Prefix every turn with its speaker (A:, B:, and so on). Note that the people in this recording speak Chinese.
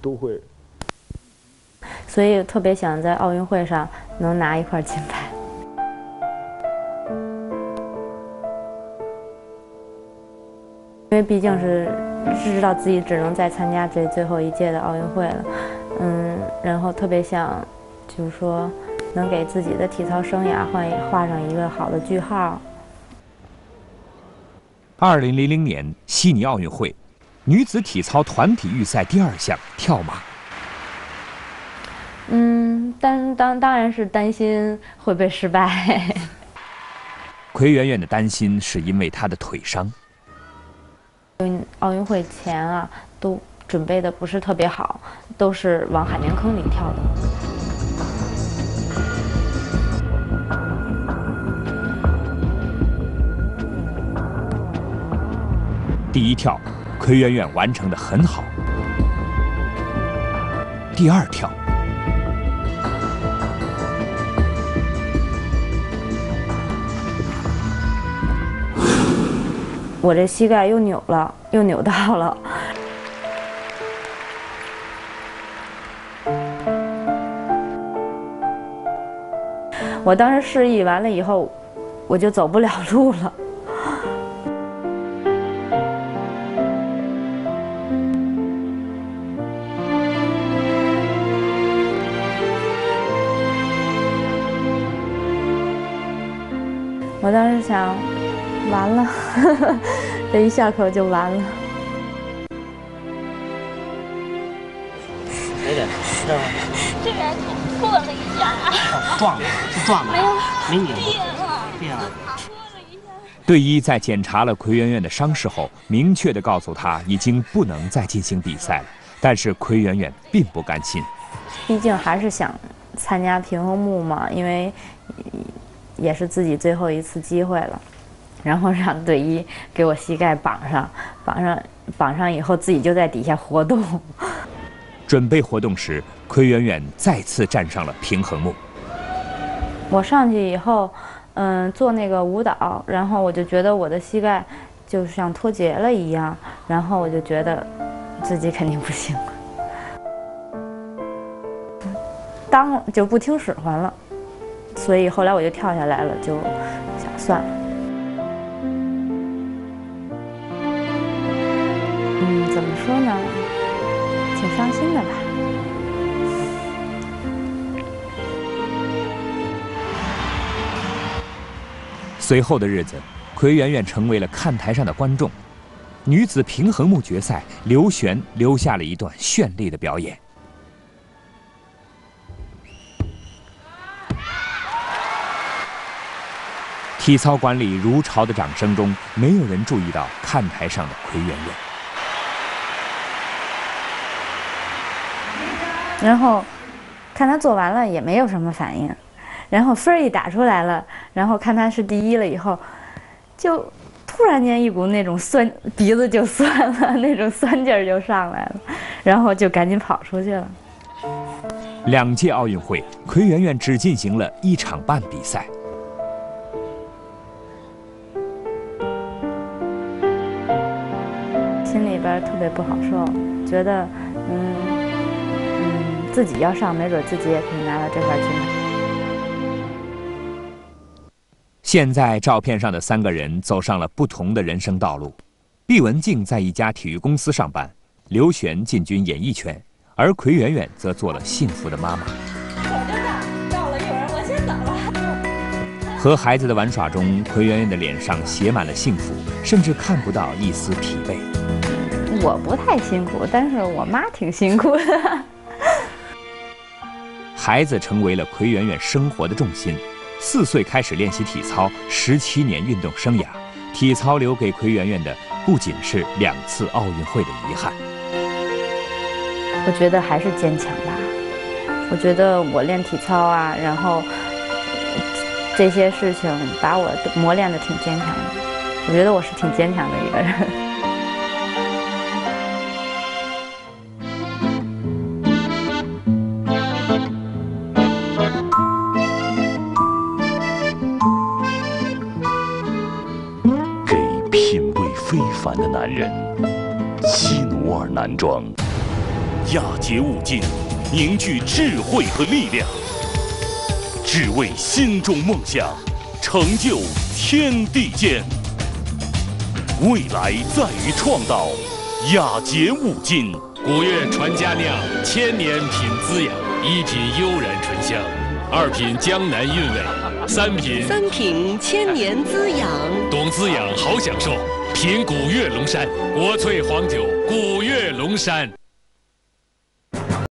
A: 都会。
B: 所以特别想在奥运会上能拿一块金牌，因为毕竟是知道自己只能再参加这最后一届的奥运会了，嗯，然后特别想，就是说能给自己的体操生涯画画上一个好的句号。
C: 二零零零年悉尼奥运会，女子体操团体预赛第二项跳马。
B: 嗯，当当当然是担心会被失败。
C: 奎媛媛的担心是因为她的腿伤。
B: 嗯，奥运会前啊，都准备的不是特别好，都是往海绵坑里跳的。
C: 第一跳，奎媛媛完成的很好。第二跳。
B: 我这膝盖又扭了，又扭到了。我当时示意完了以后，我就走不了路了。我当时想。完了，这一下课就完了。
D: 没点？这儿？
E: 这边破了一下。
D: 撞了？是撞了？
E: 没有，
D: 没拧。
E: 裂了。
D: 裂了。
E: 破了一下。
C: 队医在检查了奎圆圆的伤势后，明确的告诉她已经不能再进行比赛了。但是奎圆圆并不甘心，
B: 毕竟还是想参加平衡木嘛，因为也是自己最后一次机会了。然后让队医给我膝盖绑上，绑上，绑上以后自己就在底下活动。
C: 准备活动时，奎远远再次站上了平衡木。
B: 我上去以后，嗯，做那个舞蹈，然后我就觉得我的膝盖就像脱节了一样，然后我就觉得自己肯定不行了，当就不听使唤了，所以后来我就跳下来了，就想算了。嗯怎么说呢？挺伤心的吧。
C: 随后的日子，奎圆圆成为了看台上的观众。女子平衡木决赛，刘璇留下了一段绚丽的表演。体操馆里如潮的掌声中，没有人注意到看台上的奎圆圆。
B: 然后，看他做完了也没有什么反应，然后分儿一打出来了，然后看他是第一了以后，就突然间一股那种酸鼻子就酸了，那种酸劲儿就上来了，然后就赶紧跑出去了。
C: 两届奥运会，奎圆圆只进行了一场半比赛，
B: 心里边特别不好受，觉得嗯嗯。自己要上，没准自己也可以拿到这块金牌。
C: 现在照片上的三个人走上了不同的人生道路。毕文静在一家体育公司上班，刘璇进军演艺圈，而奎媛媛则做了幸福的妈妈。
E: 我就到，到了一会儿我先走了。
C: 和孩子的玩耍中，奎媛媛的脸上写满了幸福，甚至看不到一丝疲惫。
B: 我不太辛苦，但是我妈挺辛苦的。
C: 孩子成为了奎媛媛生活的重心。四岁开始练习体操，十七年运动生涯，体操留给奎媛媛的不仅是两次奥运会的遗憾。
B: 我觉得还是坚强吧。我觉得我练体操啊，然后这些事情把我磨练的挺坚强的。我觉得我是挺坚强的一个人。
F: 凡的男人，西努尔男装，
A: 雅洁五金，凝聚智慧和力量，只为心中梦想，成就天地间。未来在于创造，雅洁五金。
F: 古月传佳酿，千年品滋养，一品悠然醇香，二品江南韵味，三品
G: 三品千年滋养，
F: 懂滋养好享受。品古越龙山国粹黄酒，古越龙山。